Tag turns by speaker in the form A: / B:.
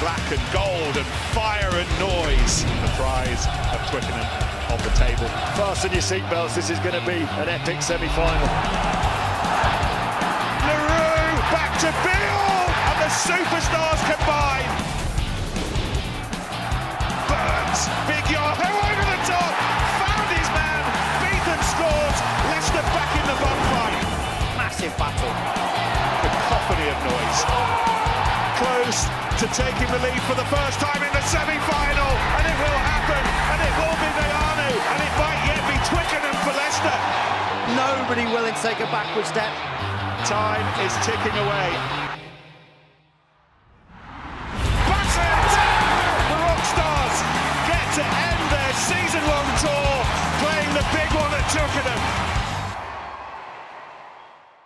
A: black and gold and fire and noise. The prize of Twickenham on the table.
B: Fasten your seatbelts, this is going to be an epic semi-final.
A: LaRue back to Beale and the superstars combine. Burns, big yard, over the top, found his man, Beaton scores, Leicester back in the bonfire.
C: Massive battle.
A: Cacophony of noise. Close to taking the lead for the first time in the semi-final, and it will happen, and it will be Veainu, and it might yet be Twickenham for Leicester.
C: Nobody willing to take a backward step.
A: Time is ticking away.